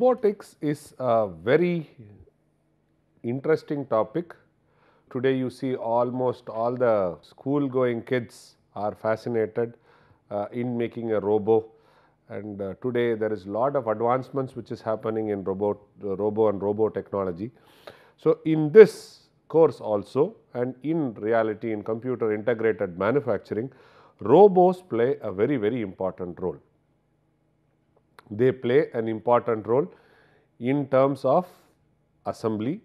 Robotics is a very interesting topic. Today you see almost all the school going kids are fascinated uh, in making a robo and uh, today there is lot of advancements which is happening in robot, uh, robo and robo technology. So, in this course also and in reality in computer integrated manufacturing, robos play a very very important role. They play an important role in terms of assembly,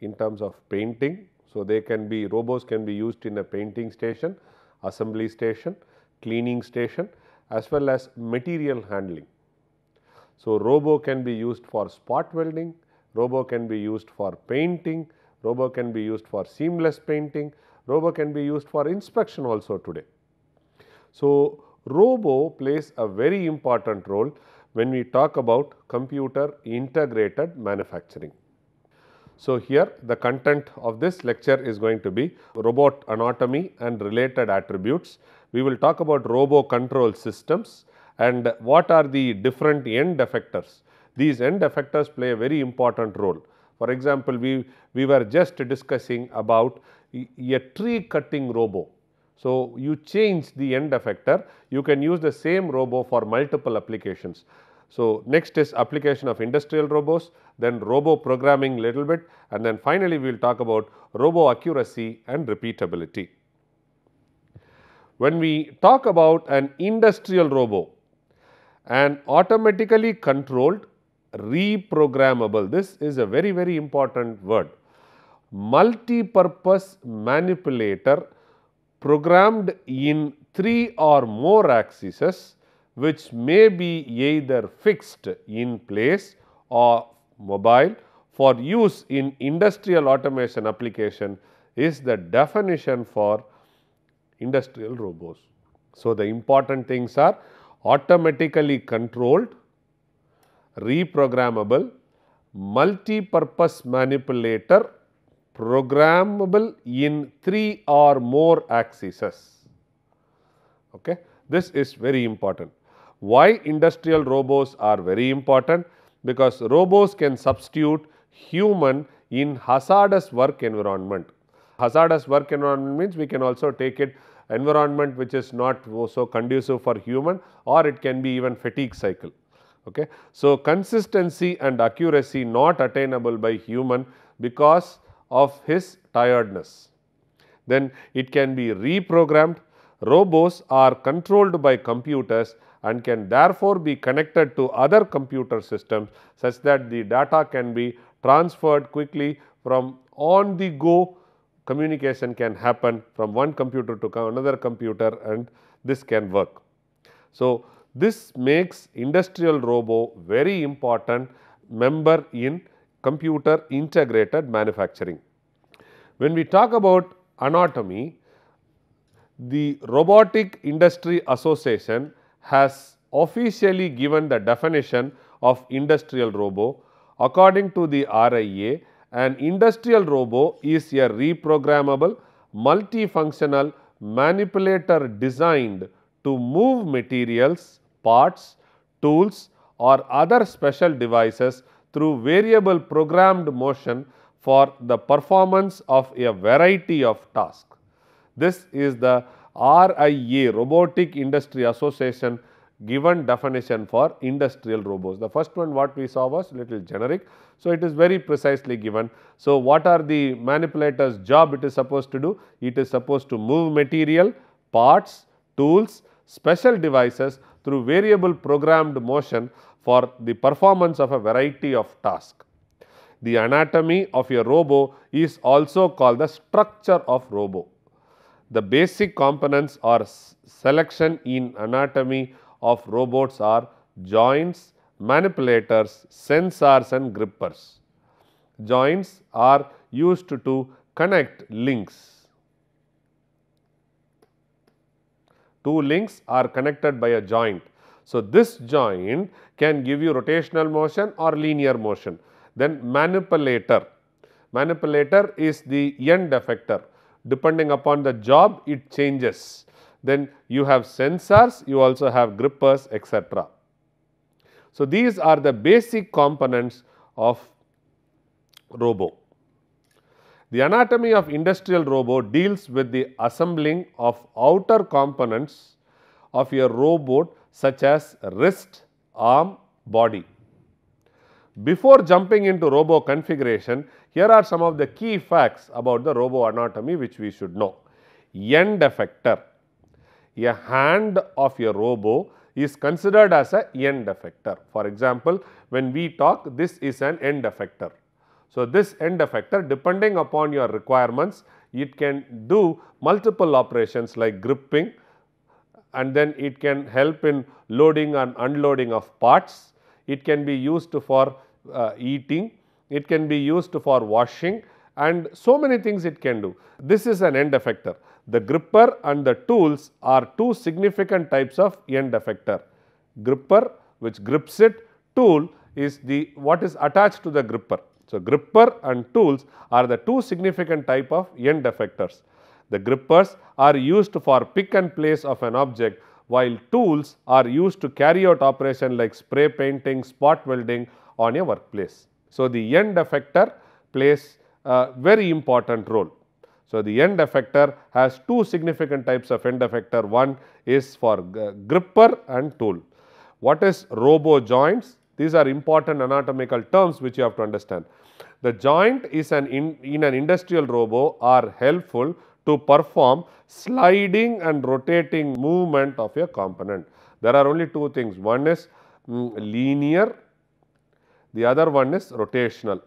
in terms of painting. So, they can be robos can be used in a painting station, assembly station, cleaning station as well as material handling. So, robo can be used for spot welding, robo can be used for painting, robo can be used for seamless painting, robo can be used for inspection also today. So, robo plays a very important role when we talk about computer integrated manufacturing. So, here the content of this lecture is going to be robot anatomy and related attributes. We will talk about robo control systems and what are the different end effectors. These end effectors play a very important role. For example, we, we were just discussing about a tree cutting robo. So, you change the end effector, you can use the same robo for multiple applications. So, next is application of industrial robos, then robo programming little bit and then finally, we will talk about robo accuracy and repeatability. When we talk about an industrial robo, an automatically controlled reprogrammable, this is a very very important word, multi-purpose manipulator programmed in 3 or more axes which may be either fixed in place or mobile for use in industrial automation application is the definition for industrial robos. So, the important things are automatically controlled, reprogrammable, multi-purpose manipulator, programmable in 3 or more axes. Okay. This is very important. Why industrial robos are very important? Because robos can substitute human in hazardous work environment. Hazardous work environment means we can also take it environment which is not so conducive for human or it can be even fatigue cycle. Okay. So, consistency and accuracy not attainable by human because of his tiredness. Then it can be reprogrammed. Robos are controlled by computers and can therefore be connected to other computer systems such that the data can be transferred quickly from on the go communication can happen from one computer to another computer and this can work. So, this makes industrial robo very important member in computer integrated manufacturing. When we talk about anatomy, the Robotic Industry Association has officially given the definition of industrial robo. According to the RIA, an industrial robo is a reprogrammable, multifunctional manipulator designed to move materials, parts, tools or other special devices through variable programmed motion for the performance of a variety of tasks. This is the RIA Robotic Industry Association given definition for industrial robots. The first one what we saw was little generic. So, it is very precisely given. So, what are the manipulators job it is supposed to do? It is supposed to move material, parts, tools, special devices through variable programmed motion for the performance of a variety of tasks. The anatomy of a robo is also called the structure of robo. The basic components or selection in anatomy of robots are joints, manipulators, sensors and grippers. Joints are used to connect links. Two links are connected by a joint. So, this joint can give you rotational motion or linear motion. Then manipulator, manipulator is the end effector depending upon the job it changes. Then you have sensors, you also have grippers etc. So, these are the basic components of robo. The anatomy of industrial robo deals with the assembling of outer components of a robot such as wrist, arm, body. Before jumping into robo configuration, here are some of the key facts about the robo anatomy which we should know. End effector. A hand of a robo is considered as a end effector. For example, when we talk this is an end effector. So, this end effector depending upon your requirements it can do multiple operations like gripping and then it can help in loading and unloading of parts. It can be used for uh, eating, it can be used for washing and so many things it can do. This is an end effector. The gripper and the tools are two significant types of end effector. Gripper which grips it, tool is the what is attached to the gripper. So, gripper and tools are the two significant type of end effectors. The grippers are used for pick and place of an object while tools are used to carry out operation like spray painting, spot welding on a workplace. So, the end effector plays a very important role. So, the end effector has two significant types of end effector. One is for gripper and tool. What is robo joints? These are important anatomical terms which you have to understand. The joint is an in, in an industrial robo are helpful to perform sliding and rotating movement of a component. There are only two things. One is mm, linear, the other one is rotational.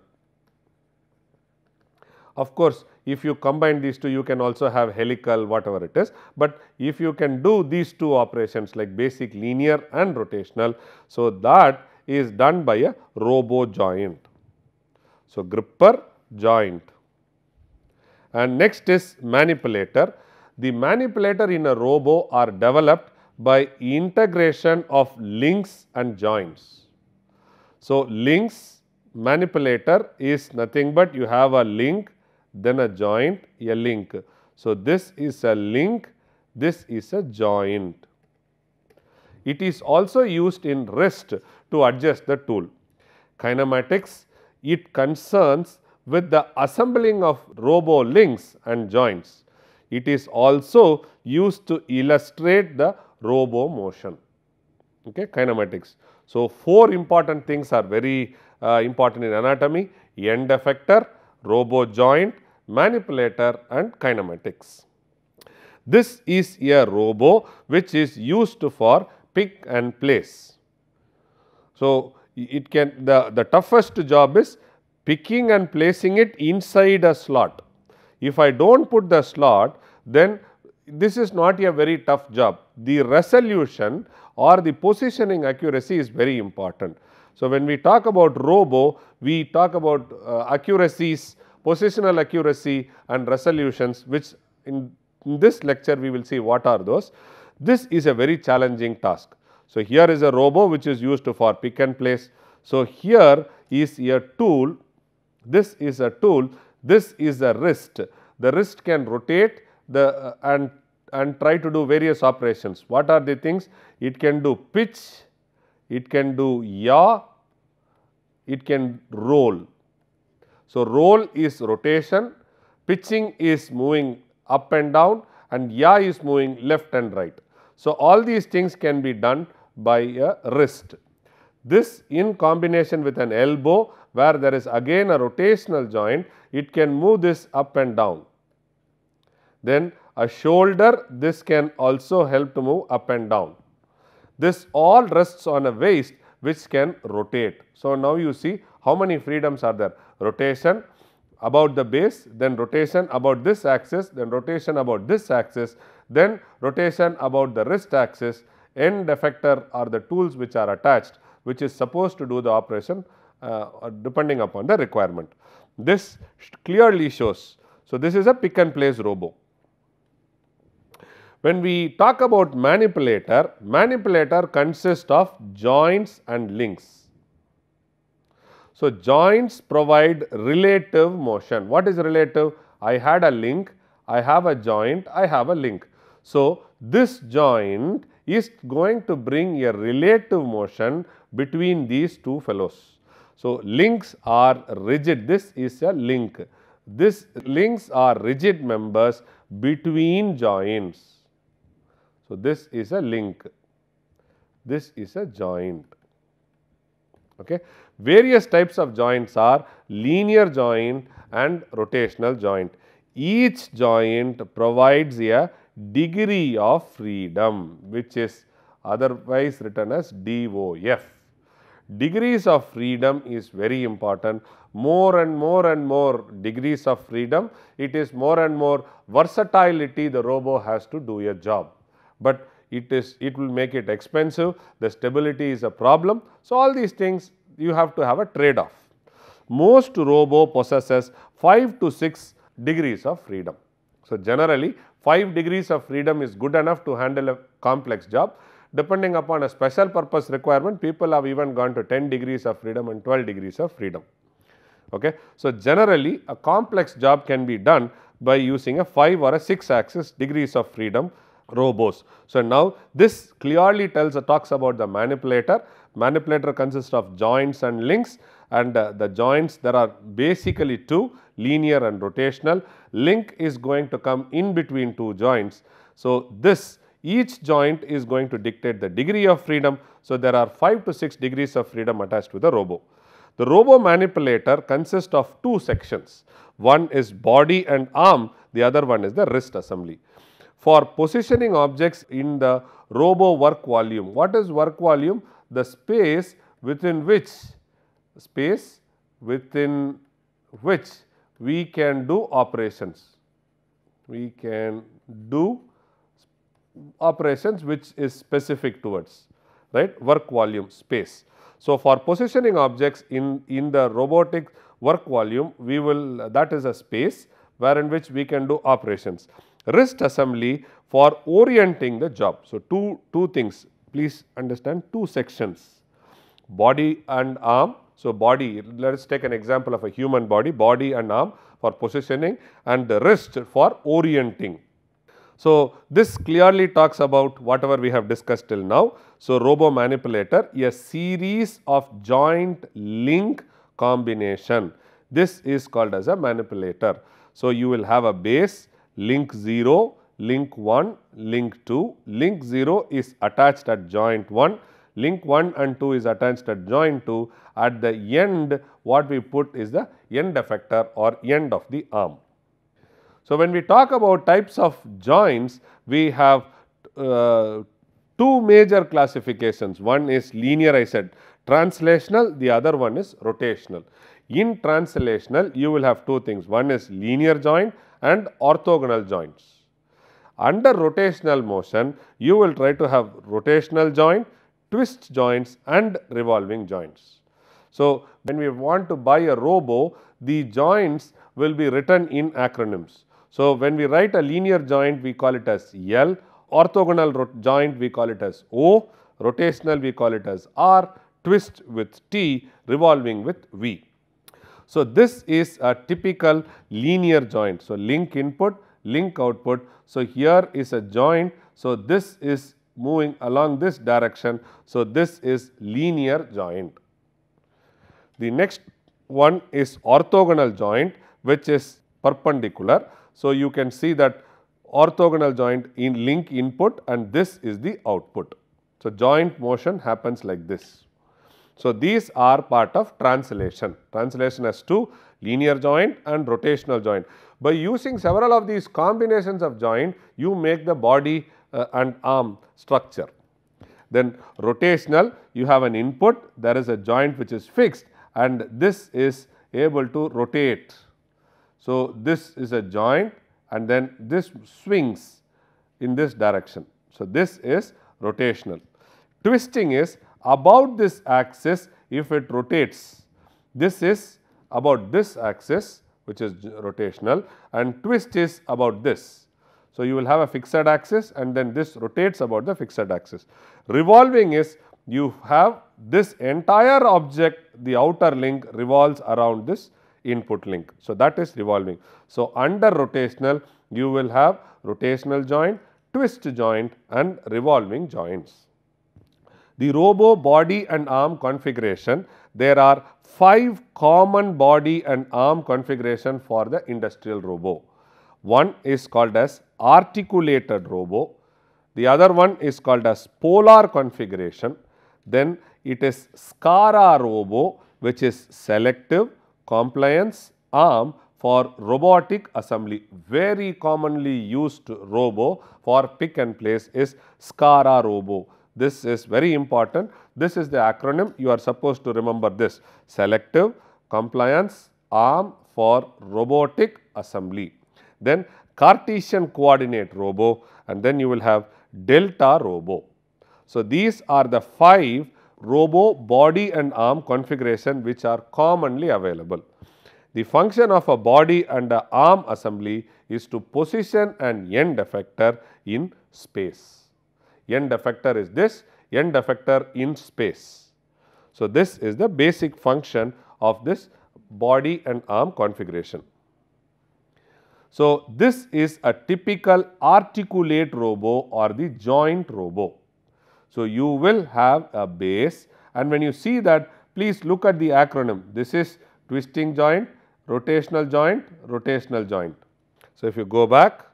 Of course, if you combine these two you can also have helical whatever it is, but if you can do these two operations like basic linear and rotational. So, that is done by a robo joint. So, gripper joint and next is manipulator. The manipulator in a robo are developed by integration of links and joints. So, links manipulator is nothing but you have a link then a joint, a link. So, this is a link, this is a joint. It is also used in wrist to adjust the tool. Kinematics, it concerns with the assembling of robo links and joints. It is also used to illustrate the robo motion, okay, kinematics. So, four important things are very uh, important in anatomy, end effector, robo joint, manipulator and kinematics. This is a robo which is used for pick and place. So, it can the, the toughest job is picking and placing it inside a slot. If I do not put the slot then this is not a very tough job. The resolution or the positioning accuracy is very important. So, when we talk about robo, we talk about uh, accuracies positional accuracy and resolutions which in, in this lecture we will see what are those. This is a very challenging task. So, here is a robo which is used for pick and place. So, here is a tool, this is a tool, this is a wrist. The wrist can rotate the uh, and and try to do various operations. What are the things? It can do pitch, it can do yaw, it can roll. So, roll is rotation, pitching is moving up and down and yaw is moving left and right. So, all these things can be done by a wrist. This in combination with an elbow where there is again a rotational joint, it can move this up and down. Then a shoulder, this can also help to move up and down. This all rests on a waist which can rotate. So, now you see how many freedoms are there? Rotation about the base, then rotation about this axis, then rotation about this axis, then rotation about the wrist axis, end effector are the tools which are attached which is supposed to do the operation Uh, depending upon the requirement. This clearly shows. So, this is a pick and place robo. When we talk about manipulator, manipulator consists of joints and links. So, joints provide relative motion. What is relative? I had a link, I have a joint, I have a link. So, this joint is going to bring a relative motion between these two fellows. So, links are rigid, this is a link. This links are rigid members between joints. So, this is a link, this is a joint. Okay. Various types of joints are linear joint and rotational joint. Each joint provides a degree of freedom which is otherwise written as DOF. Degrees of freedom is very important. More and more and more degrees of freedom, it is more and more versatility the robo has to do a job. But it is it will make it expensive, the stability is a problem. So, all these things you have to have a trade off. Most robo possesses 5 to 6 degrees of freedom. So, generally 5 degrees of freedom is good enough to handle a complex job. Depending upon a special purpose requirement, people have even gone to 10 degrees of freedom and 12 degrees of freedom. Okay. So, generally a complex job can be done by using a 5 or a 6 axis degrees of freedom robos. So, now this clearly tells talks about the manipulator. Manipulator consists of joints and links and uh, the joints there are basically two linear and rotational. Link is going to come in between two joints. So, this each joint is going to dictate the degree of freedom. So, there are 5 to 6 degrees of freedom attached to the robo. The robo manipulator consists of two sections. One is body and arm, the other one is the wrist assembly. For positioning objects in the robo work volume, what is work volume? The space within which space within which we can do operations. We can do operations which is specific towards right work volume space. So, for positioning objects in, in the robotic work volume we will that is a space where in which we can do operations. Wrist assembly for orienting the job. So, two, two things please understand two sections body and arm. So, body let us take an example of a human body body and arm for positioning and the wrist for orienting. So, this clearly talks about whatever we have discussed till now. So, robo manipulator a series of joint link combination this is called as a manipulator. So, you will have a base link 0, link 1, link 2, link 0 is attached at joint 1, link 1 and 2 is attached at joint 2, at the end what we put is the end effector or end of the arm. So, when we talk about types of joints, we have uh, two major classifications. One is linear I said translational, the other one is rotational. In translational, you will have two things. One is linear joint and orthogonal joints. Under rotational motion, you will try to have rotational joint, twist joints and revolving joints. So, when we want to buy a robo, the joints will be written in acronyms. So, when we write a linear joint, we call it as L, orthogonal joint we call it as O, rotational we call it as R, twist with T, revolving with V. So, this is a typical linear joint. So, link input, link output. So, here is a joint. So, this is moving along this direction. So, this is linear joint. The next one is orthogonal joint which is perpendicular. So, you can see that orthogonal joint in link input and this is the output. So, joint motion happens like this. So, these are part of translation. Translation has two linear joint and rotational joint. By using several of these combinations of joint, you make the body uh, and arm structure. Then rotational, you have an input, there is a joint which is fixed and this is able to rotate. So, this is a joint and then this swings in this direction. So, this is rotational. Twisting is about this axis if it rotates. This is about this axis which is rotational and twist is about this. So, you will have a fixed axis and then this rotates about the fixed axis. Revolving is you have this entire object the outer link revolves around this input link. So, that is revolving. So, under rotational you will have rotational joint, twist joint and revolving joints. The robo body and arm configuration, there are five common body and arm configuration for the industrial robo. One is called as articulated robo, the other one is called as polar configuration, then it is SCARA robo which is selective compliance arm for robotic assembly. Very commonly used robo for pick and place is SCARA robo. This is very important. This is the acronym you are supposed to remember this selective compliance arm for robotic assembly. Then Cartesian coordinate robo and then you will have delta robo. So, these are the 5 robo body and arm configuration which are commonly available. The function of a body and a arm assembly is to position an end effector in space. End effector is this, end effector in space. So, this is the basic function of this body and arm configuration. So, this is a typical articulate robo or the joint robo. So, you will have a base and when you see that please look at the acronym. This is twisting joint, rotational joint, rotational joint. So, if you go back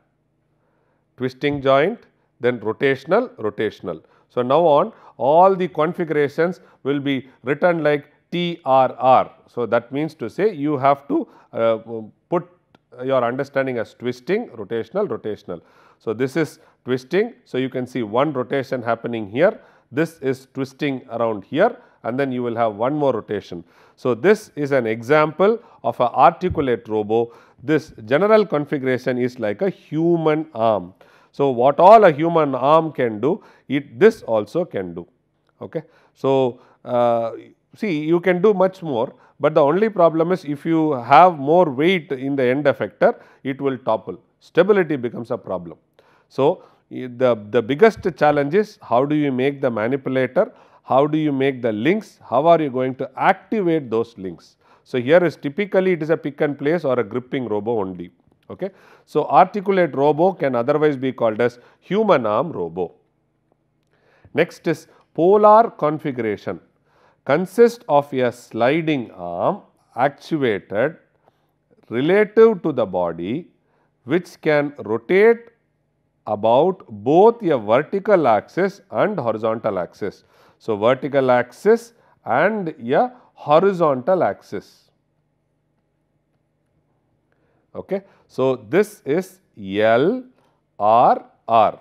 twisting joint then rotational, rotational. So, now on all the configurations will be written like TRR. So, that means to say you have to uh, put your understanding as twisting, rotational, rotational. So, this is twisting. So, you can see one rotation happening here, this is twisting around here and then you will have one more rotation. So, this is an example of a articulate robo. This general configuration is like a human arm. So, what all a human arm can do, it this also can do. Okay. So, uh, see you can do much more, but the only problem is if you have more weight in the end effector, it will topple. Stability becomes a problem. So, the, the biggest challenge is how do you make the manipulator, how do you make the links, how are you going to activate those links. So, here is typically it is a pick and place or a gripping robo only. Okay. So, articulate robo can otherwise be called as human arm robo. Next is polar configuration consists of a sliding arm actuated relative to the body which can rotate about both a vertical axis and horizontal axis. So, vertical axis and a horizontal axis. Okay. So, this is L R R.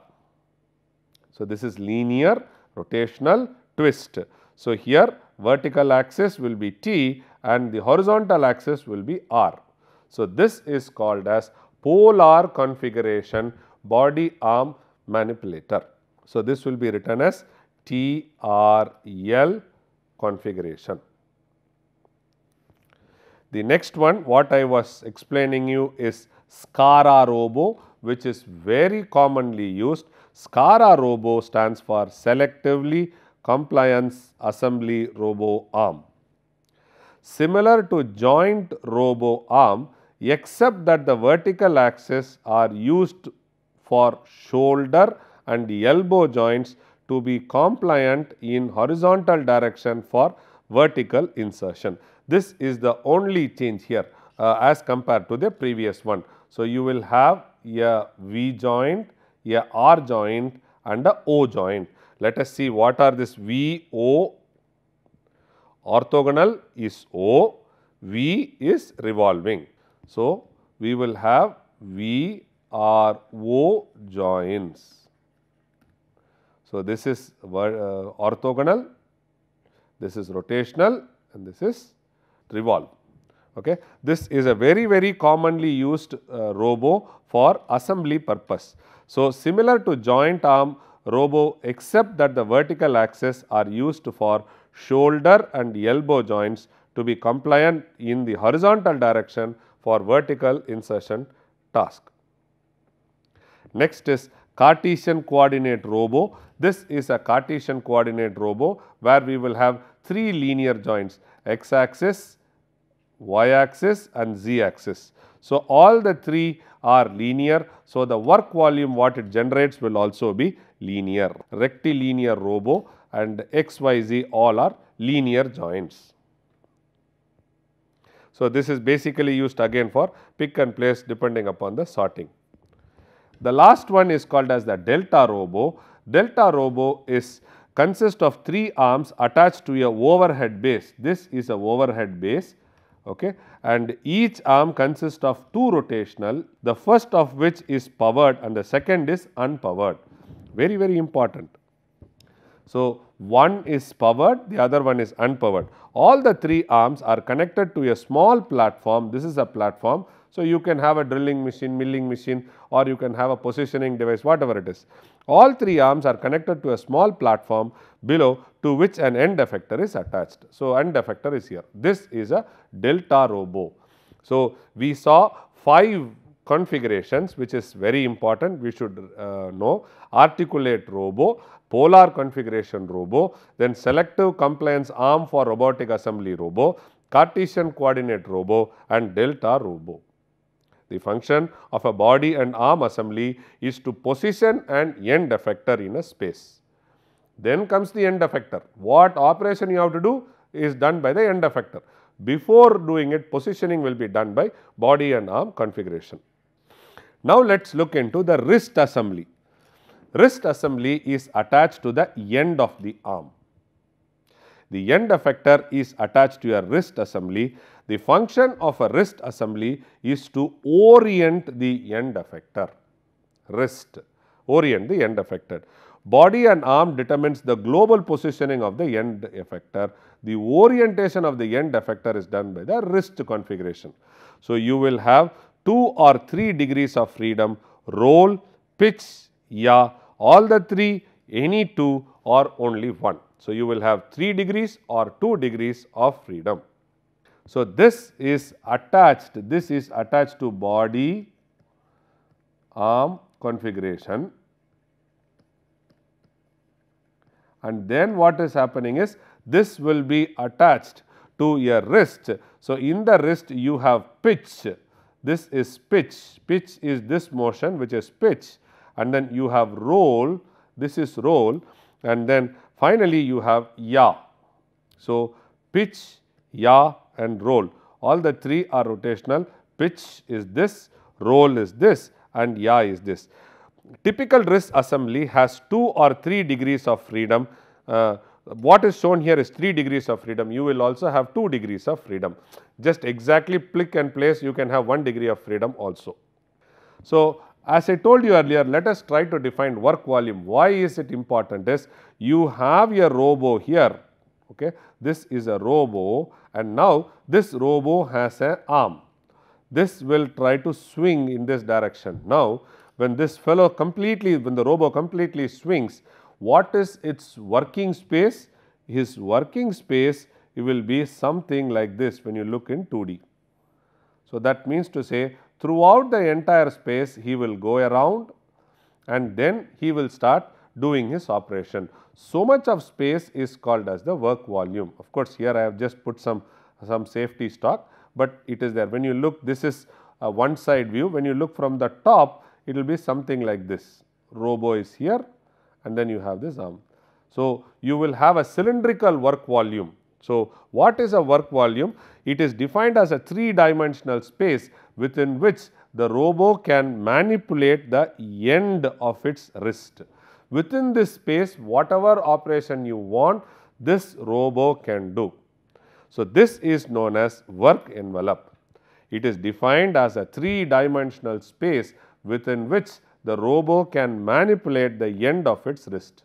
So, this is linear rotational twist. So, here vertical axis will be T and the horizontal axis will be R. So, this is called as polar configuration body arm manipulator. So, this will be written as TRL configuration. The next one what I was explaining you is SCARA robo which is very commonly used. SCARA robo stands for selectively compliance assembly robo arm. Similar to joint robo arm except that the vertical axis are used for shoulder and elbow joints to be compliant in horizontal direction for vertical insertion. This is the only change here uh, as compared to the previous one. So, you will have a V joint, a R joint and a O joint. Let us see what are this V, O, orthogonal is O, V is revolving. So, we will have V, R, O joints. So, this is uh, orthogonal, this is rotational and this is revolve. Okay. This is a very very commonly used uh, robo for assembly purpose. So, similar to joint arm robo except that the vertical axis are used for shoulder and elbow joints to be compliant in the horizontal direction for vertical insertion task. Next is Cartesian coordinate robo. This is a Cartesian coordinate robo where we will have three linear joints x axis, y axis and z axis. So, all the three are linear. So, the work volume what it generates will also be linear. Rectilinear robo and XYZ all are linear joints. So, this is basically used again for pick and place depending upon the sorting. The last one is called as the delta robo. Delta robo is consists of three arms attached to a overhead base. This is a overhead base okay, and each arm consists of two rotational, the first of which is powered and the second is unpowered, very very important. So, one is powered, the other one is unpowered. All the three arms are connected to a small platform, this is a platform. So, you can have a drilling machine, milling machine or you can have a positioning device whatever it is. All three arms are connected to a small platform below to which an end effector is attached. So, end effector is here. This is a delta robo. So, we saw 5 configurations which is very important we should uh, know articulate robo, polar configuration robo, then selective compliance arm for robotic assembly robo, Cartesian coordinate robo and delta robo. The function of a body and arm assembly is to position an end effector in a space. Then comes the end effector. What operation you have to do is done by the end effector. Before doing it, positioning will be done by body and arm configuration. Now, let us look into the wrist assembly. Wrist assembly is attached to the end of the arm. The end effector is attached to a wrist assembly. The function of a wrist assembly is to orient the end effector, wrist, orient the end effector. Body and arm determines the global positioning of the end effector. The orientation of the end effector is done by the wrist configuration. So, you will have 2 or 3 degrees of freedom, roll, pitch, yaw, all the 3, any 2 or only 1. So, you will have 3 degrees or 2 degrees of freedom. So, this is attached, this is attached to body, arm configuration and then what is happening is this will be attached to a wrist. So, in the wrist you have pitch, this is pitch, pitch is this motion which is pitch and then you have roll, this is roll and then finally you have yaw. So, pitch, yaw and roll all the three are rotational, pitch is this, roll is this and yaw is this. Typical wrist assembly has 2 or 3 degrees of freedom. Uh, what is shown here is 3 degrees of freedom, you will also have 2 degrees of freedom. Just exactly click and place you can have 1 degree of freedom also. So, as I told you earlier, let us try to define work volume. Why is it important is you have a robo here, okay. This is a robo and now this robo has a arm. This will try to swing in this direction. Now, when this fellow completely, when the robo completely swings, what is its working space? His working space will be something like this when you look in 2D. So, that means to say throughout the entire space he will go around and then he will start doing his operation. So much of space is called as the work volume. Of course, here I have just put some, some safety stock, but it is there. When you look this is a one side view, when you look from the top it will be something like this. Robo is here and then you have this arm. So, you will have a cylindrical work volume. So, what is a work volume? It is defined as a 3 dimensional space within which the robo can manipulate the end of its wrist. Within this space whatever operation you want this robo can do. So, this is known as work envelope. It is defined as a 3 dimensional space within which the robo can manipulate the end of its wrist.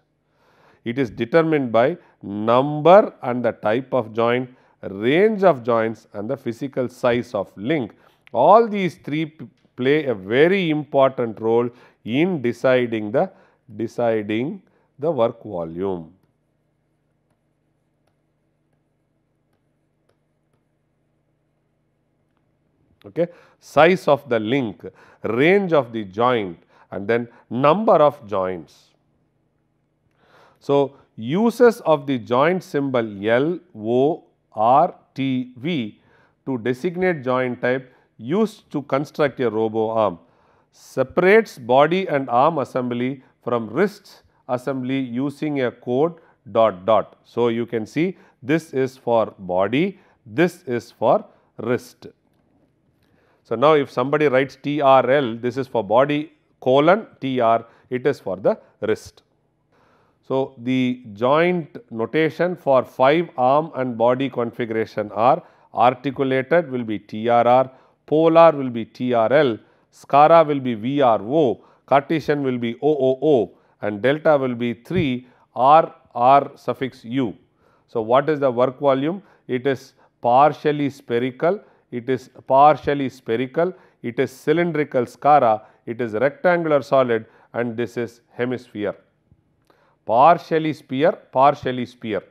It is determined by number and the type of joint, range of joints and the physical size of link. All these three play a very important role in deciding the deciding the work volume. Okay. Size of the link, range of the joint, and then number of joints. So, uses of the joint symbol L, O, R, T, V to designate joint type used to construct a robo arm separates body and arm assembly from wrist assembly using a code dot dot. So, you can see this is for body, this is for wrist. So, now if somebody writes TRL, this is for body colon TR, it is for the wrist. So, the joint notation for 5 arm and body configuration are articulated will be TRR, polar will be TRL, SCARA will be VRO, Cartesian will be OOO and delta will be 3 R R suffix U. So, what is the work volume? It is partially spherical, it is partially spherical, it is cylindrical SCARA, it is rectangular solid and this is hemisphere. Partially sphere, partially sphere.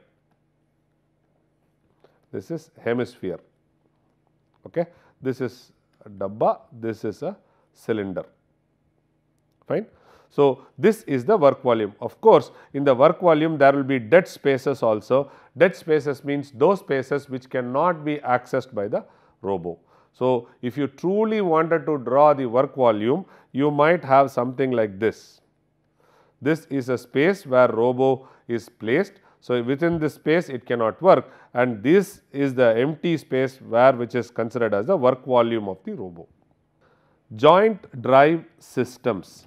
This is hemisphere. Okay. This is a dabba, this is a cylinder. Fine. So, this is the work volume. Of course, in the work volume there will be dead spaces also. Dead spaces means those spaces which cannot be accessed by the robo. So, if you truly wanted to draw the work volume, you might have something like this. This is a space where robo is placed. So, within this space it cannot work and this is the empty space where which is considered as the work volume of the robo. Joint drive systems.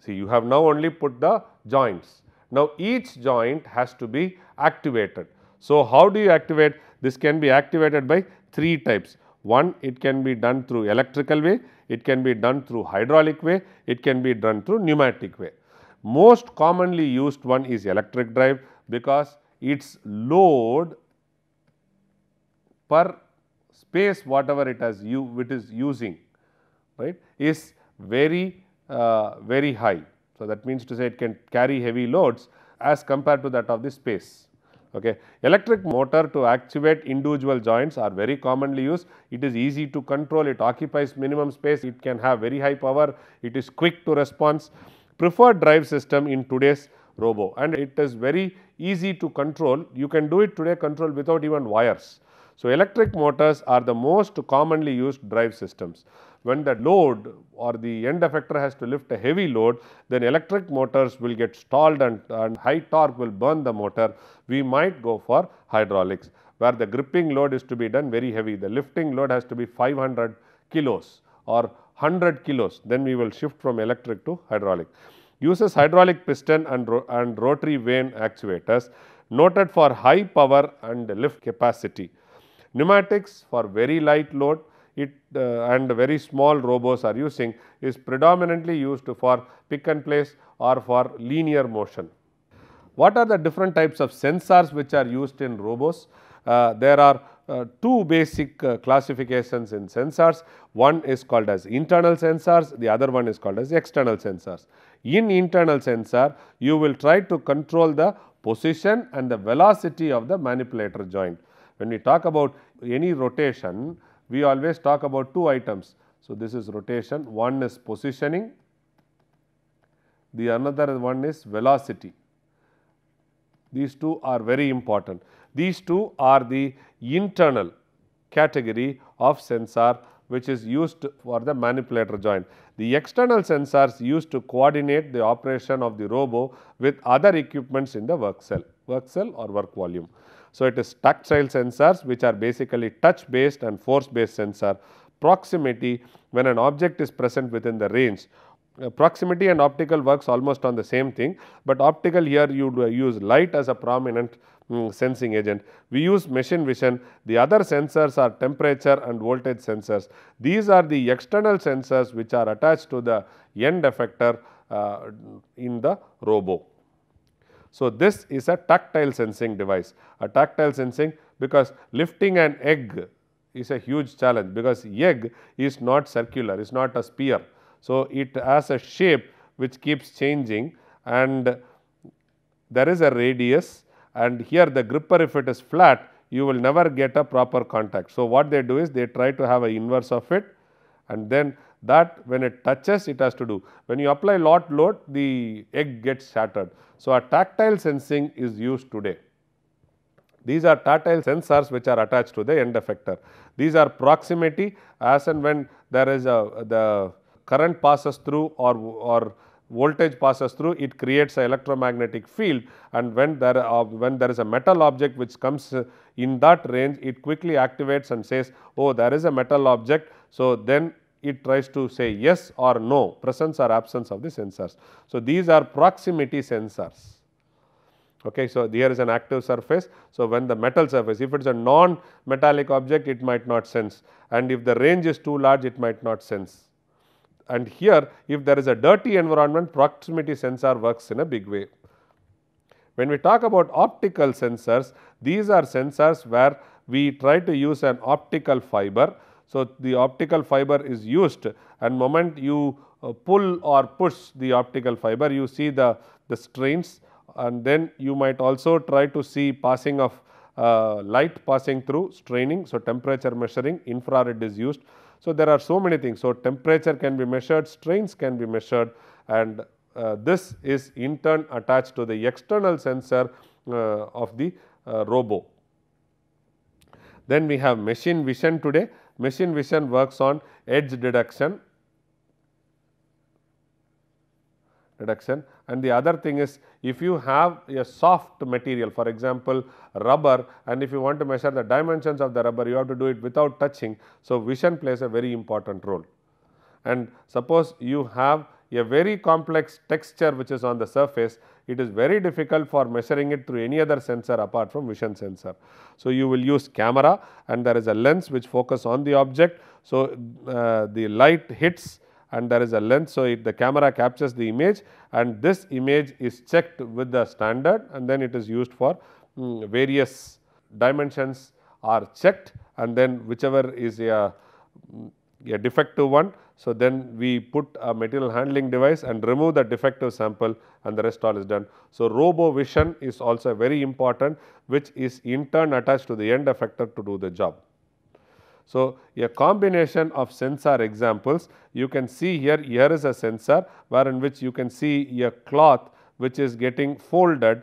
See you have now only put the joints. Now each joint has to be activated. So how do you activate? This can be activated by three types. One it can be done through electrical way, it can be done through hydraulic way, it can be done through pneumatic way. Most commonly used one is electric drive because its load per space whatever it has you it is using right is very uh, very high. So, that means to say it can carry heavy loads as compared to that of the space. Okay. Electric motor to activate individual joints are very commonly used. It is easy to control, it occupies minimum space, it can have very high power, it is quick to response. Preferred drive system in today's robo and it is very easy to control. You can do it today control without even wires. So, electric motors are the most commonly used drive systems. When the load or the end effector has to lift a heavy load, then electric motors will get stalled and, and high torque will burn the motor. We might go for hydraulics where the gripping load is to be done very heavy. The lifting load has to be 500 kilos or 100 kilos, then we will shift from electric to hydraulic. Uses hydraulic piston and, ro and rotary vane actuators noted for high power and lift capacity. Pneumatics for very light load it uh, and very small robos are using is predominantly used for pick and place or for linear motion. What are the different types of sensors which are used in robos? Uh, there are uh, two basic uh, classifications in sensors. One is called as internal sensors, the other one is called as external sensors. In internal sensor, you will try to control the position and the velocity of the manipulator joint. When we talk about any rotation, we always talk about two items. So, this is rotation, one is positioning, the another one is velocity. These two are very important. These two are the internal category of sensor which is used for the manipulator joint. The external sensors used to coordinate the operation of the robo with other equipments in the work cell, work cell or work volume. So, it is tactile sensors which are basically touch based and force based sensor. Proximity when an object is present within the range. Uh, proximity and optical works almost on the same thing, but optical here you use light as a prominent um, sensing agent. We use machine vision. The other sensors are temperature and voltage sensors. These are the external sensors which are attached to the end effector uh, in the robo. So, this is a tactile sensing device, a tactile sensing because lifting an egg is a huge challenge because egg is not circular, is not a sphere. So, it has a shape which keeps changing and there is a radius and here the gripper if it is flat you will never get a proper contact. So, what they do is they try to have a inverse of it and then that when it touches it has to do. When you apply lot load the egg gets shattered. So, a tactile sensing is used today. These are tactile sensors which are attached to the end effector. These are proximity as and when there is a the current passes through or, or voltage passes through it creates an electromagnetic field and when there uh, when there is a metal object which comes in that range it quickly activates and says oh there is a metal object. So, then it tries to say yes or no presence or absence of the sensors. So, these are proximity sensors. Okay, so, here is an active surface. So, when the metal surface if it is a non metallic object it might not sense and if the range is too large it might not sense. And here if there is a dirty environment proximity sensor works in a big way. When we talk about optical sensors these are sensors where we try to use an optical fiber. So, the optical fiber is used and moment you uh, pull or push the optical fiber you see the, the strains and then you might also try to see passing of uh, light passing through straining. So, temperature measuring infrared is used. So, there are so many things. So, temperature can be measured, strains can be measured and uh, this is in turn attached to the external sensor uh, of the uh, robo. Then we have machine vision today. Machine vision works on edge detection reduction and the other thing is if you have a soft material for example rubber and if you want to measure the dimensions of the rubber you have to do it without touching. So, vision plays a very important role and suppose you have a very complex texture which is on the surface it is very difficult for measuring it through any other sensor apart from vision sensor. So, you will use camera and there is a lens which focus on the object. So, uh, the light hits and there is a lens. So, it, the camera captures the image and this image is checked with the standard and then it is used for um, various dimensions are checked and then whichever is a, mm, a defective one. So, then we put a material handling device and remove the defective sample and the rest all is done. So, robo vision is also very important which is in turn attached to the end effector to do the job. So, a combination of sensor examples you can see here, here is a sensor where in which you can see a cloth which is getting folded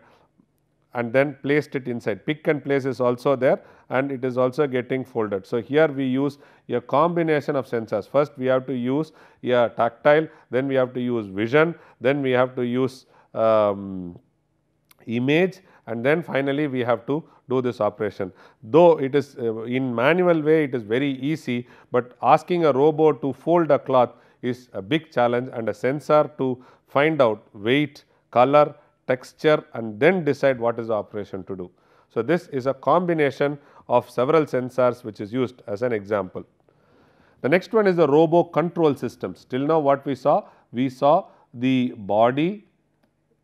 and then placed it inside. Pick and place is also there and it is also getting folded. So, here we use a combination of sensors. First we have to use a tactile, then we have to use vision, then we have to use um, image and then finally we have to do this operation. Though it is uh, in manual way it is very easy, but asking a robot to fold a cloth is a big challenge and a sensor to find out weight, color, texture and then decide what is the operation to do. So, this is a combination of several sensors which is used as an example. The next one is the robo control systems. Till now what we saw? We saw the body,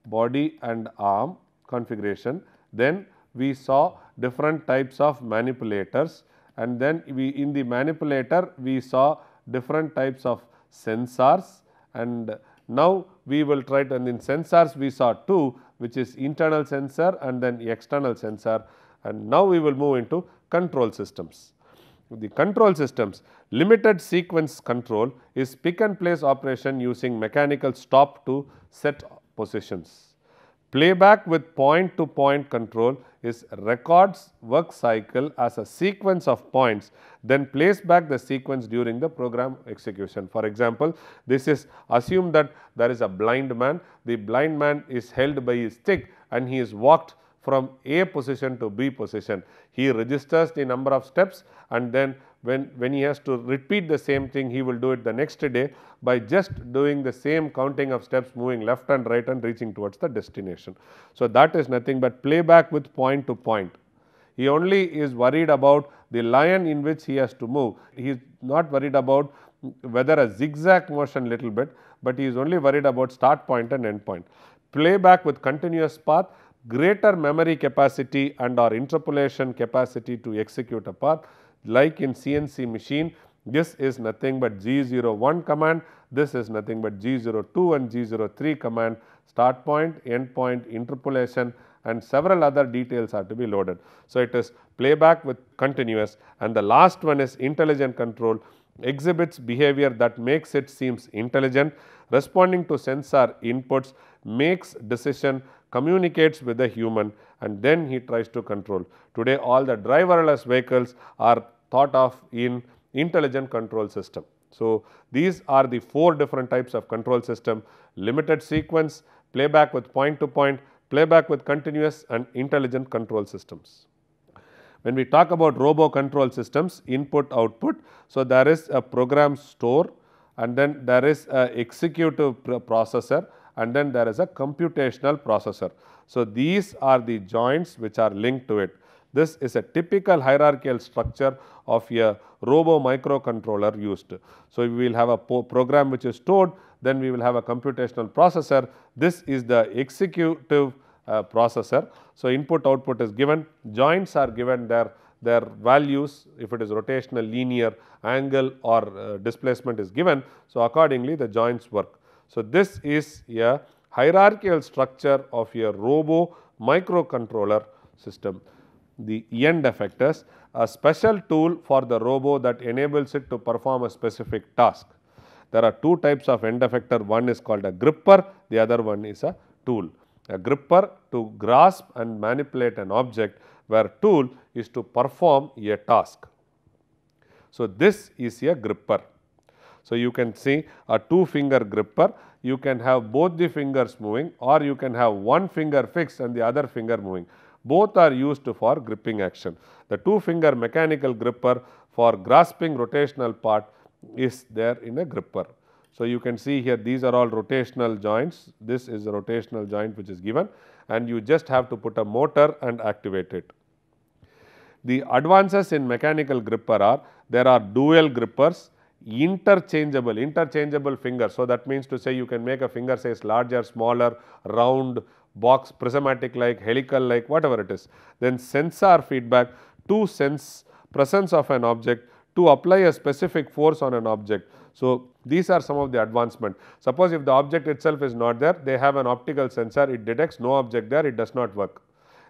body and arm configuration. Then we saw different types of manipulators and then we in the manipulator we saw different types of sensors and now we will try to and in sensors we saw two which is internal sensor and then external sensor and now we will move into control systems. The control systems limited sequence control is pick and place operation using mechanical stop to set positions. Playback with point to point control is records work cycle as a sequence of points then plays back the sequence during the program execution. For example, this is assume that there is a blind man, the blind man is held by his stick and he is walked from A position to B position. He registers the number of steps and then when, when he has to repeat the same thing he will do it the next day by just doing the same counting of steps moving left and right and reaching towards the destination. So, that is nothing but playback with point to point. He only is worried about the line in which he has to move. He is not worried about whether a zigzag motion little bit, but he is only worried about start point and end point. Playback with continuous path, greater memory capacity and or interpolation capacity to execute a path like in CNC machine this is nothing but G01 command, this is nothing but G02 and G03 command, start point, end point, interpolation and several other details are to be loaded. So, it is playback with continuous and the last one is intelligent control exhibits behavior that makes it seems intelligent, responding to sensor inputs, makes decision, communicates with the human and then he tries to control. Today all the driverless vehicles are thought of in intelligent control system. So, these are the four different types of control system limited sequence, playback with point to point, playback with continuous and intelligent control systems. When we talk about robo control systems input output, so there is a program store and then there is a executive processor and then there is a computational processor. So, these are the joints which are linked to it. This is a typical hierarchical structure of a robo microcontroller used. So, we will have a program which is stored, then we will have a computational processor. This is the executive processor. So, input output is given, joints are given their their values if it is rotational, linear, angle or uh, displacement is given. So, accordingly the joints work. So, this is a hierarchical structure of a robo microcontroller system. The end effectors, a special tool for the robo that enables it to perform a specific task. There are two types of end effector, one is called a gripper, the other one is a tool. A gripper to grasp and manipulate an object where tool is to perform a task. So, this is a gripper. So, you can see a two finger gripper, you can have both the fingers moving or you can have one finger fixed and the other finger moving. Both are used for gripping action. The two finger mechanical gripper for grasping rotational part is there in a gripper. So, you can see here these are all rotational joints, this is a rotational joint which is given and you just have to put a motor and activate it. The advances in mechanical gripper are there are dual grippers interchangeable, interchangeable finger. So, that means to say you can make a finger size larger, smaller, round, box, prismatic like, helical like, whatever it is. Then sensor feedback to sense presence of an object to apply a specific force on an object. So, these are some of the advancement. Suppose if the object itself is not there, they have an optical sensor, it detects no object there, it does not work.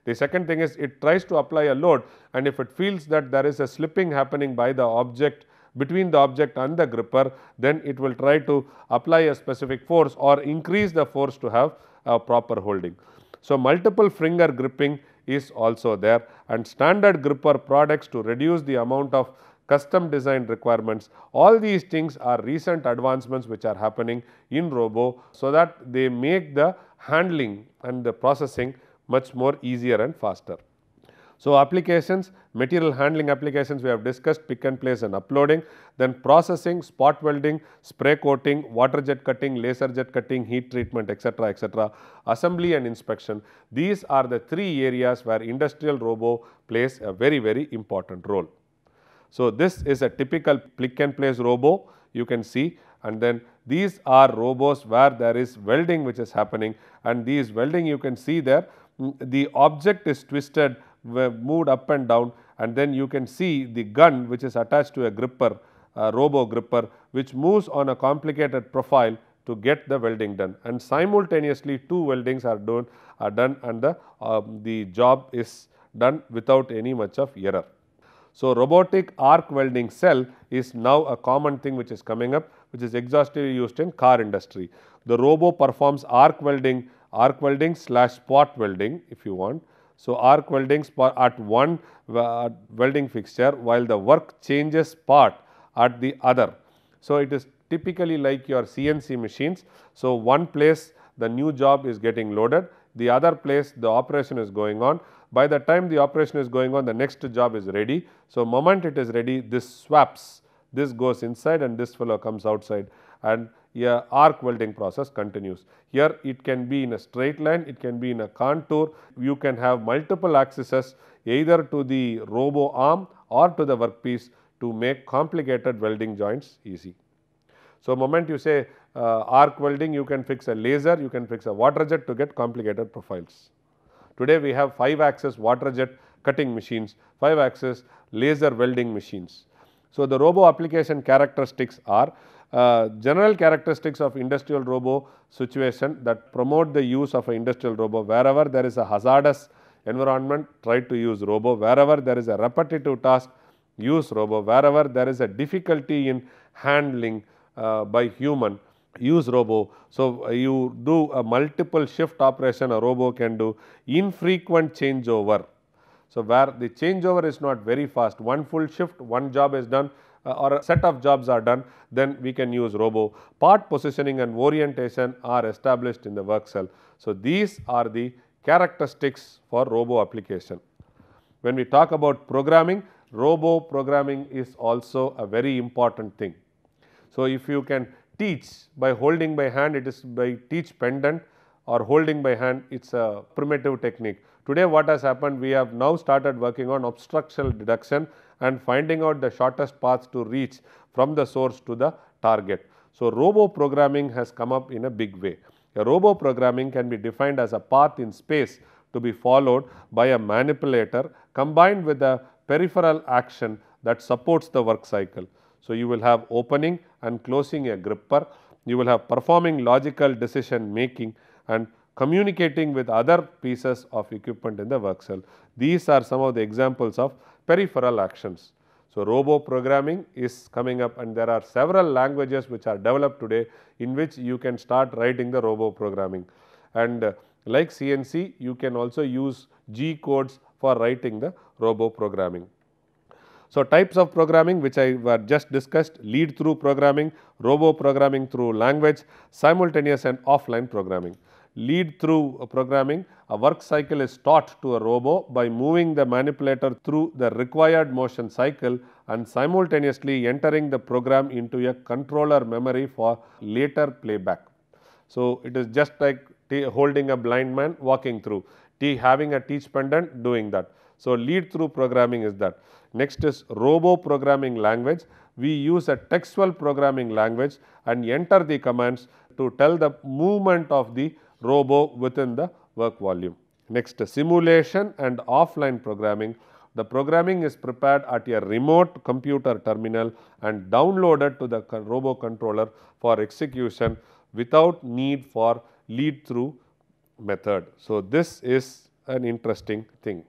The second thing is it tries to apply a load and if it feels that there is a slipping happening by the object between the object and the gripper, then it will try to apply a specific force or increase the force to have a proper holding. So, multiple finger gripping is also there and standard gripper products to reduce the amount of custom design requirements. All these things are recent advancements which are happening in Robo so that they make the handling and the processing much more easier and faster. So, applications, material handling applications we have discussed pick and place and uploading, then processing, spot welding, spray coating, water jet cutting, laser jet cutting, heat treatment etc., etc., assembly and inspection. These are the three areas where industrial robo plays a very, very important role. So, this is a typical pick and place robo you can see. And then these are robos where there is welding which is happening. And these welding you can see there mm, the object is twisted moved up and down. And then you can see the gun which is attached to a gripper, a robo gripper which moves on a complicated profile to get the welding done. And simultaneously two weldings are done are done and the, uh, the job is done without any much of error. So, robotic arc welding cell is now a common thing which is coming up which is exhaustively used in car industry. The robo performs arc welding, arc welding slash spot welding if you want so, arc welding at one uh, welding fixture while the work changes part at the other. So, it is typically like your CNC machines. So, one place the new job is getting loaded, the other place the operation is going on. By the time the operation is going on, the next job is ready. So, moment it is ready, this swaps, this goes inside and this fellow comes outside and a arc welding process continues. Here it can be in a straight line, it can be in a contour, you can have multiple axes either to the robo arm or to the workpiece to make complicated welding joints easy. So, moment you say uh, arc welding you can fix a laser, you can fix a water jet to get complicated profiles. Today we have 5 axis water jet cutting machines, 5 axis laser welding machines. So, the robo application characteristics are uh, general characteristics of industrial robo situation that promote the use of industrial robo wherever there is a hazardous environment try to use robo wherever there is a repetitive task use robo wherever there is a difficulty in handling uh, by human use robo. So, uh, you do a multiple shift operation a robo can do infrequent changeover. So, where the changeover is not very fast one full shift one job is done uh, or a set of jobs are done, then we can use robo. Part positioning and orientation are established in the work cell. So, these are the characteristics for robo application. When we talk about programming, robo programming is also a very important thing. So, if you can teach by holding by hand, it is by teach pendant or holding by hand, it is a primitive technique. Today what has happened, we have now started working on obstructional deduction and finding out the shortest path to reach from the source to the target. So, robo programming has come up in a big way. A robo programming can be defined as a path in space to be followed by a manipulator combined with a peripheral action that supports the work cycle. So, you will have opening and closing a gripper, you will have performing logical decision making and communicating with other pieces of equipment in the work cell. These are some of the examples of peripheral actions. So, robo programming is coming up and there are several languages which are developed today in which you can start writing the robo programming. And uh, like CNC, you can also use G codes for writing the robo programming. So, types of programming which I were just discussed lead through programming, robo programming through language, simultaneous and offline programming. Lead through uh, programming, a work cycle is taught to a robo by moving the manipulator through the required motion cycle and simultaneously entering the program into a controller memory for later playback. So, it is just like holding a blind man walking through, T having a teach pendant doing that. So, lead through programming is that. Next is robo programming language. We use a textual programming language and enter the commands to tell the movement of the robo within the work volume. Next simulation and offline programming. The programming is prepared at a remote computer terminal and downloaded to the robo controller for execution without need for lead through method. So, this is an interesting thing.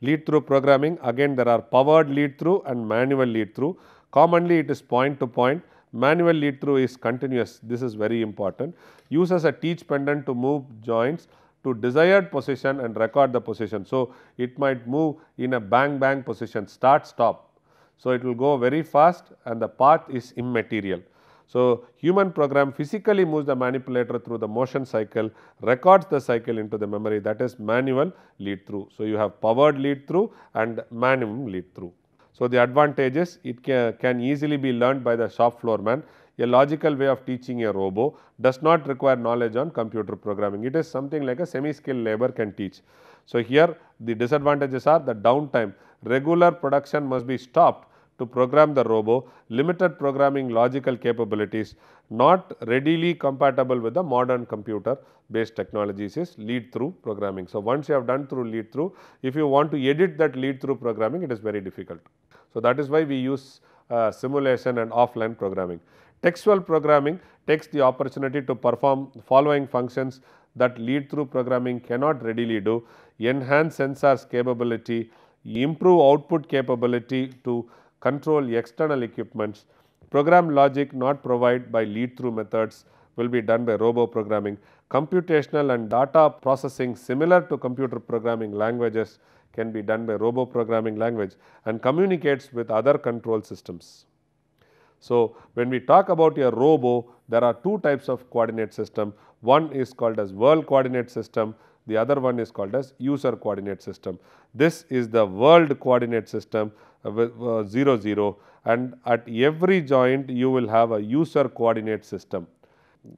Lead through programming again there are powered lead through and manual lead through. Commonly it is point to point, manual lead through is continuous, this is very important. Uses a teach pendant to move joints to desired position and record the position. So, it might move in a bang bang position start stop. So, it will go very fast and the path is immaterial. So, human program physically moves the manipulator through the motion cycle, records the cycle into the memory that is manual lead through. So, you have powered lead through and manual lead through. So, the advantages it can, easily be learned by the shop floor man. A logical way of teaching a robo does not require knowledge on computer programming. It is something like a semi-skilled labor can teach. So, here the disadvantages are the downtime. Regular production must be stopped to program the robo, limited programming logical capabilities, not readily compatible with the modern computer based technologies is lead through programming. So, once you have done through lead through, if you want to edit that lead through programming, it is very difficult. So, that is why we use uh, simulation and offline programming. Textual programming takes the opportunity to perform following functions that lead through programming cannot readily do, enhance sensors capability, improve output capability to control external equipments. Program logic not provided by lead through methods will be done by robo programming. Computational and data processing similar to computer programming languages can be done by robo programming language and communicates with other control systems. So, when we talk about a robo, there are two types of coordinate system. One is called as world coordinate system, the other one is called as user coordinate system. This is the world coordinate system uh, uh, 0 0 and at every joint you will have a user coordinate system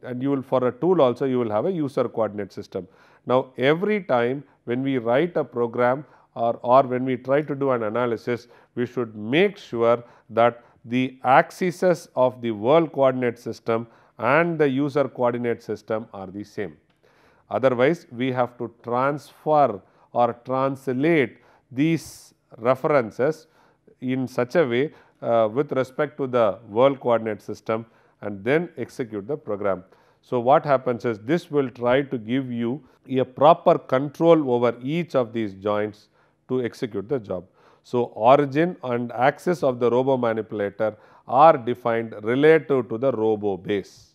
and you will for a tool also you will have a user coordinate system. Now, every time when we write a program or, or when we try to do an analysis, we should make sure that the axes of the world coordinate system and the user coordinate system are the same. Otherwise, we have to transfer or translate these references in such a way uh, with respect to the world coordinate system and then execute the program. So, what happens is this will try to give you a proper control over each of these joints to execute the job. So, origin and axis of the robo manipulator are defined relative to the robo base.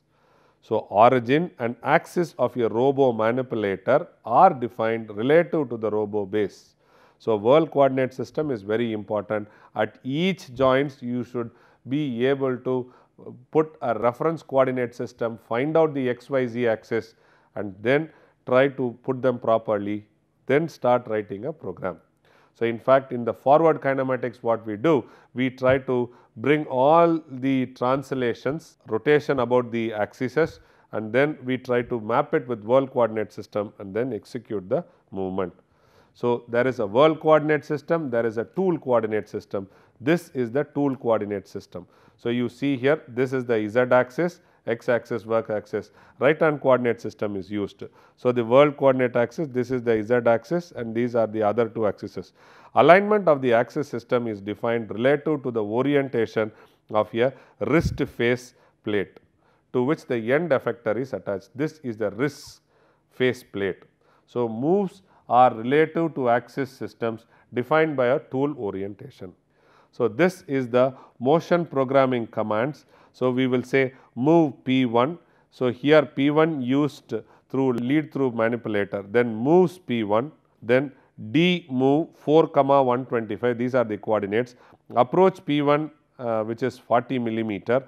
So, origin and axis of a robo manipulator are defined relative to the robo base. So, world coordinate system is very important. At each joints you should be able to put a reference coordinate system, find out the xyz axis and then try to put them properly, then start writing a program. So, in fact, in the forward kinematics what we do, we try to bring all the translations, rotation about the axes and then we try to map it with world coordinate system and then execute the movement. So, there is a world coordinate system, there is a tool coordinate system. This is the tool coordinate system. So, you see here this is the z axis, x axis, work axis, right hand coordinate system is used. So, the world coordinate axis this is the z axis and these are the other two axes. Alignment of the axis system is defined relative to the orientation of a wrist face plate to which the end effector is attached. This is the wrist face plate. So, moves are relative to axis systems defined by a tool orientation. So, this is the motion programming commands. So, we will say move P1. So, here P1 used through lead through manipulator then moves P1 then D move 4 comma 125 these are the coordinates approach P1 uh, which is 40 millimeter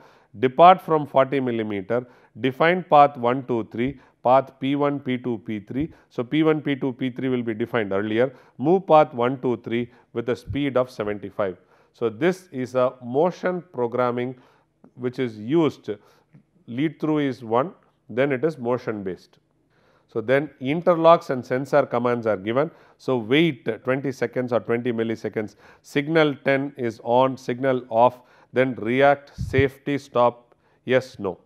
depart from 40 millimeter define path 1 2 3 path P1, P2, P3. So, P1, P2, P3 will be defined earlier, move path 1, 2, 3 with a speed of 75. So, this is a motion programming which is used lead through is 1 then it is motion based. So, then interlocks and sensor commands are given. So, wait 20 seconds or 20 milliseconds, signal 10 is on, signal off, then react, safety, stop, yes, no.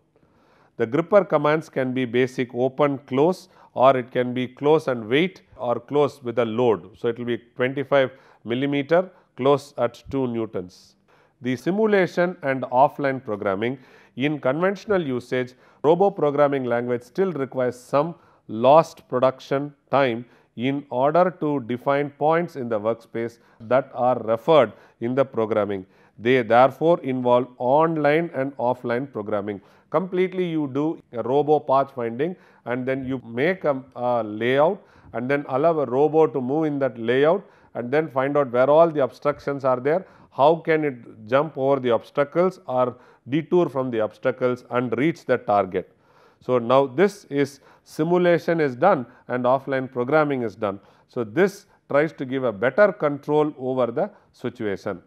The gripper commands can be basic open close or it can be close and wait or close with a load. So, it will be 25 millimeter close at 2 newtons. The simulation and offline programming in conventional usage robo programming language still requires some lost production time in order to define points in the workspace that are referred in the programming. They therefore involve online and offline programming completely you do a robo path finding and then you make a, a, layout and then allow a robo to move in that layout and then find out where all the obstructions are there, how can it jump over the obstacles or detour from the obstacles and reach the target. So, now this is simulation is done and offline programming is done. So, this tries to give a better control over the situation.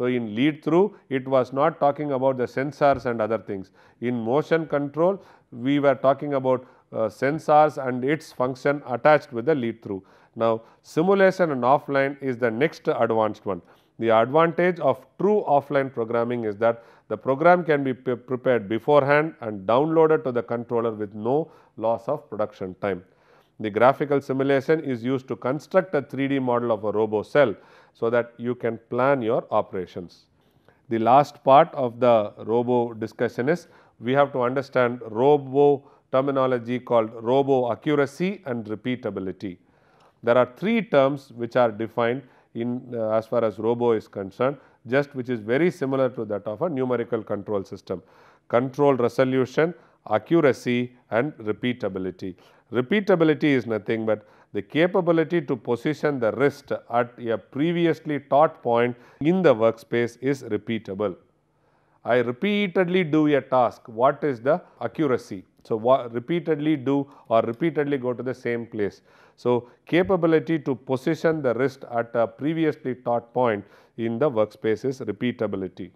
So, in lead through it was not talking about the sensors and other things. In motion control we were talking about uh, sensors and its function attached with the lead through. Now, simulation and offline is the next advanced one. The advantage of true offline programming is that the program can be prepared beforehand and downloaded to the controller with no loss of production time. The graphical simulation is used to construct a 3D model of a robo cell so that you can plan your operations. The last part of the robo discussion is we have to understand robo terminology called robo accuracy and repeatability. There are three terms which are defined in uh, as far as robo is concerned just which is very similar to that of a numerical control system. Control resolution, accuracy and repeatability. Repeatability is nothing but the capability to position the wrist at a previously taught point in the workspace is repeatable. I repeatedly do a task, what is the accuracy? So, repeatedly do or repeatedly go to the same place. So, capability to position the wrist at a previously taught point in the workspace is repeatability.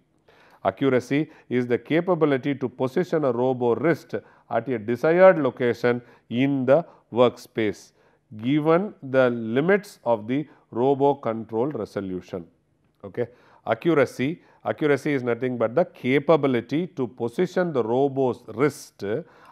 Accuracy is the capability to position a robo wrist at a desired location in the workspace given the limits of the robo control resolution. Okay. Accuracy, accuracy is nothing but the capability to position the robo's wrist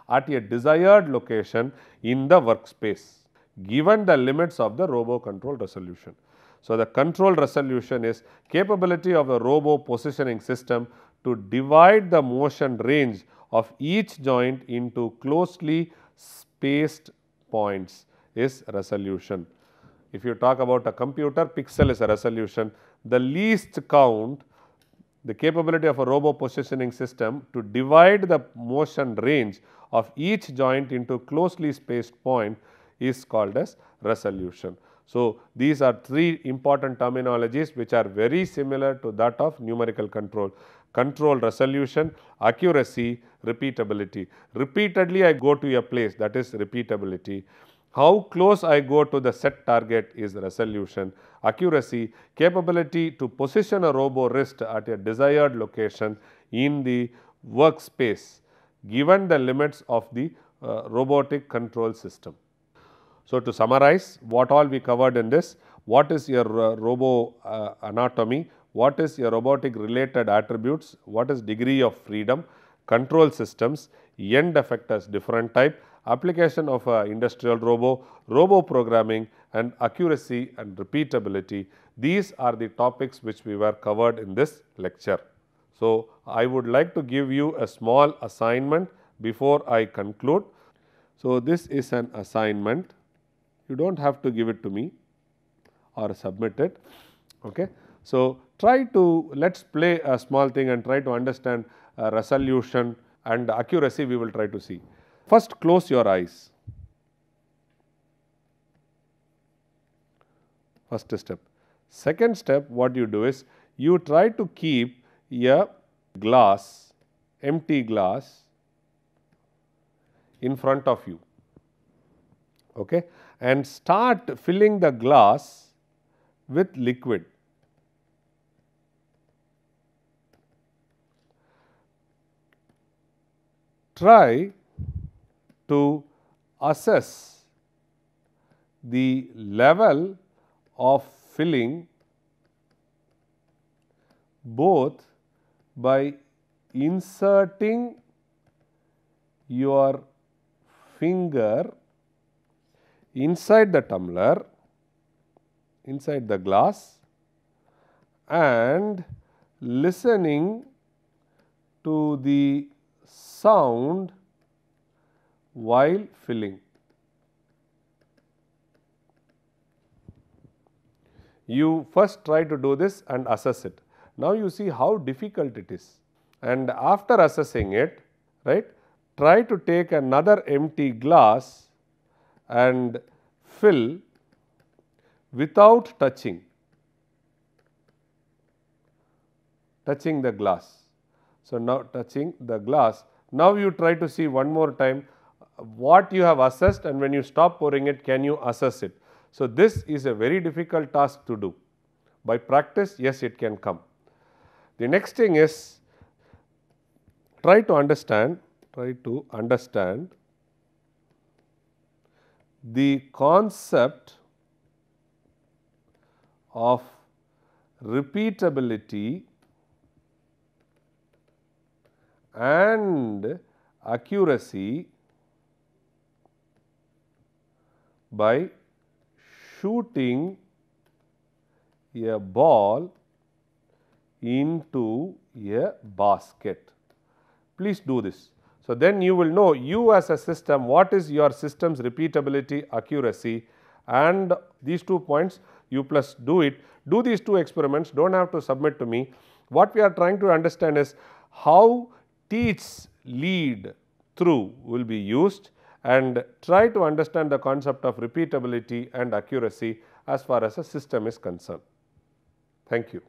at a desired location in the workspace given the limits of the robo control resolution. So, the control resolution is capability of a robo positioning system to divide the motion range of each joint into closely spaced points is resolution. If you talk about a computer, pixel is a resolution. The least count, the capability of a robo positioning system to divide the motion range of each joint into closely spaced point is called as resolution. So, these are three important terminologies which are very similar to that of numerical control. Control resolution, accuracy, repeatability. Repeatedly I go to a place that is repeatability. How close I go to the set target is resolution. Accuracy, capability to position a robo wrist at a desired location in the workspace given the limits of the uh, robotic control system. So, to summarize what all we covered in this, what is your uh, robo uh, anatomy, what is your robotic related attributes, what is degree of freedom, control systems, end effectors different type, application of industrial robo, robo programming and accuracy and repeatability. These are the topics which we were covered in this lecture. So, I would like to give you a small assignment before I conclude. So, this is an assignment you do not have to give it to me or submit it. Okay. So, try to let us play a small thing and try to understand uh, resolution and accuracy we will try to see. First close your eyes. First step. Second step what you do is you try to keep a glass, empty glass in front of you okay, and start filling the glass with liquid. Try to assess the level of filling both by inserting your finger inside the tumbler, inside the glass and listening to the sound while filling. You first try to do this and assess it. Now, you see how difficult it is and after assessing it right try to take another empty glass and fill without touching, touching the glass. So, now touching the glass. Now, you try to see one more time what you have assessed and when you stop pouring it can you assess it. So, this is a very difficult task to do. By practice yes it can come. The next thing is try to understand, try to understand the concept of repeatability and accuracy by shooting a ball into a basket. Please do this. So, then you will know you as a system what is your system's repeatability accuracy and these two points you plus do it do these two experiments do not have to submit to me. What we are trying to understand is how teach lead through will be used and try to understand the concept of repeatability and accuracy as far as a system is concerned. Thank you.